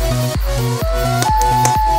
Música